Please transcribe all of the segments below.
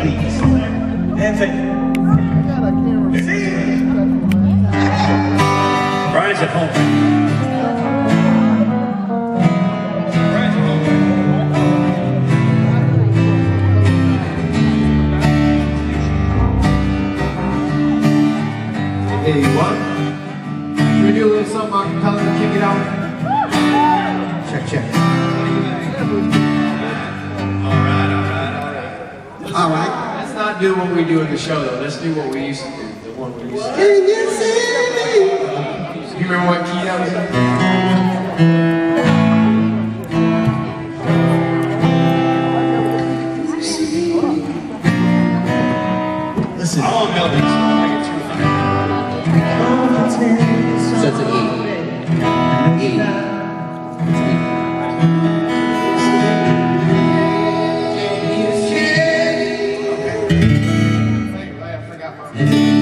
please. And thank. Brian's at home. Hey, what? Should we do a little something acapella to kick it out? Check, check. All right. Let's not do what we do in the show, though. Let's do what we used to do. The one we used to do. Can you see me? You remember what key that was in? All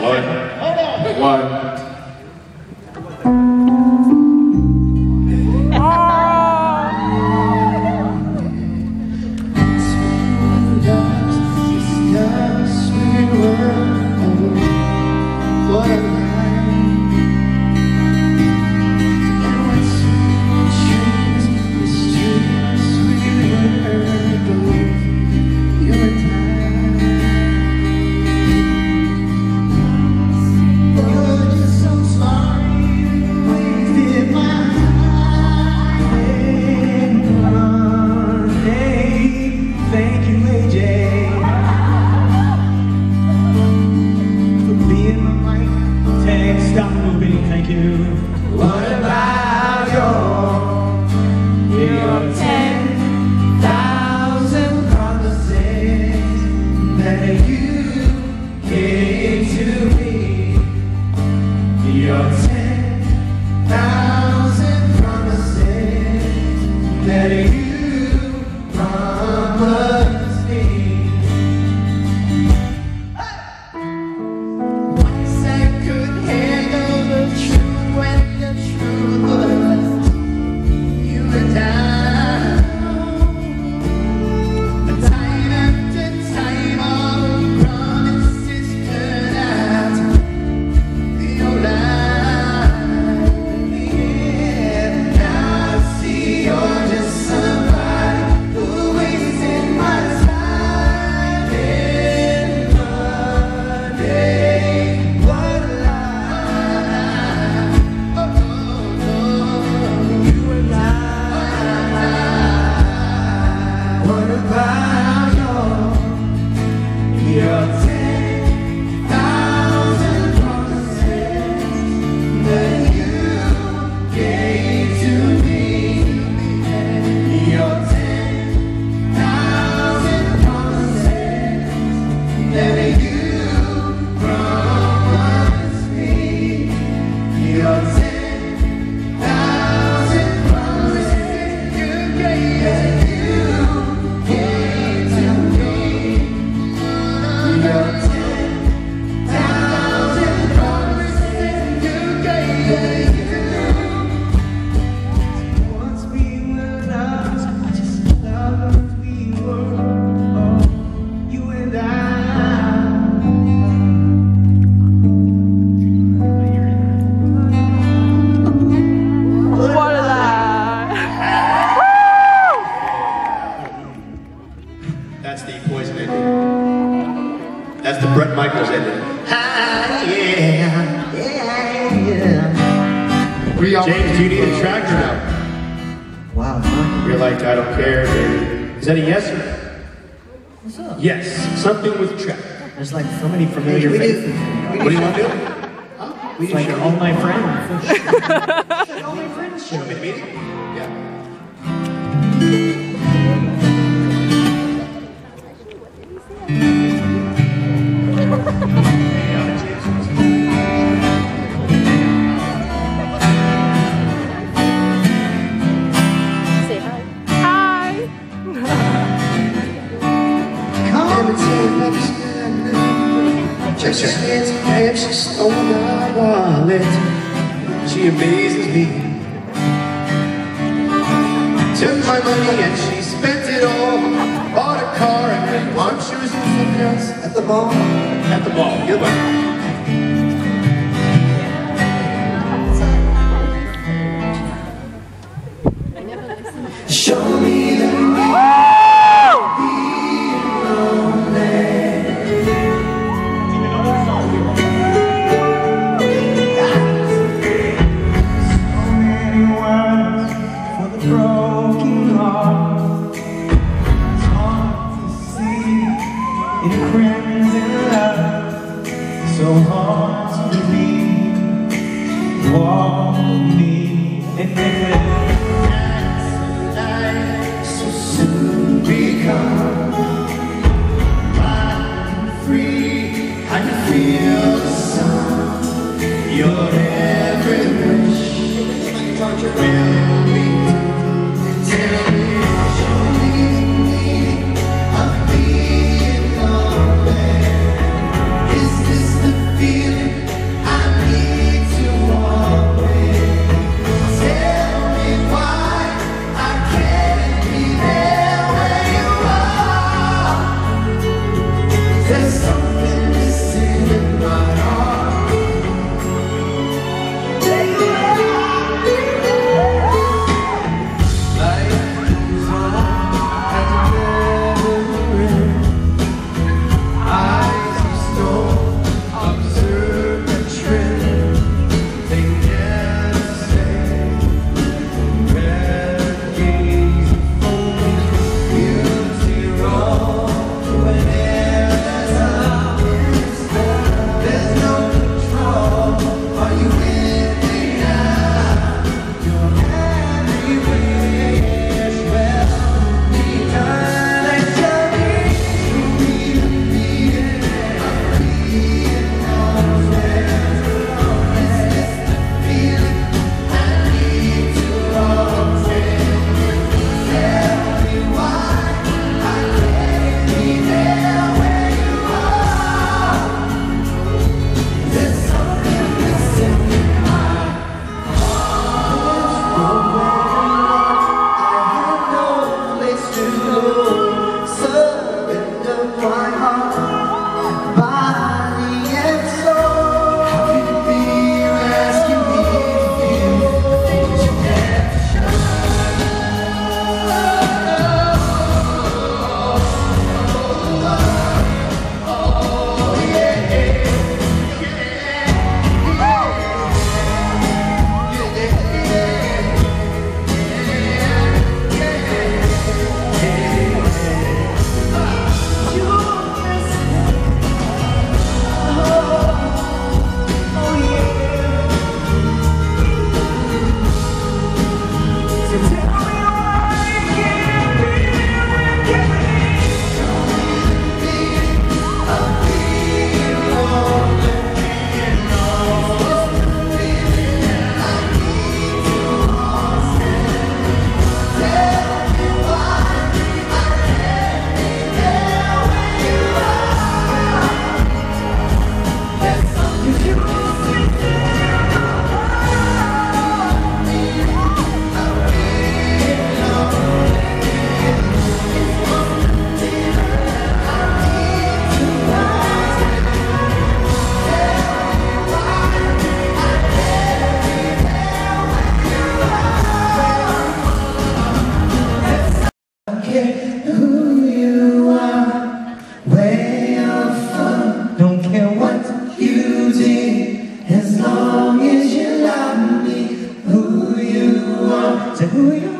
One. One. your Is that a yes What's up? Yes. Something with check. There's like so many familiar faces. What do you want to do? Huh? We like all my friends. all my friends show. Yeah. took my money and she spent it all. Bought a car and went on. She was in else at the mall. At the mall. Goodbye. to who you are.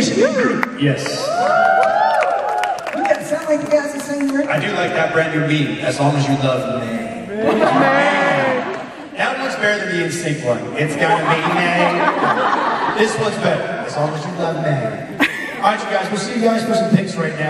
Yes. You guys sound like the guys that sing the I do like that brand new beat, as long as you love me. That one's better than the NSYNC one. It's gotta be me. This one's better, as long as you love me. All right, you guys, we'll see you guys for some pics right now.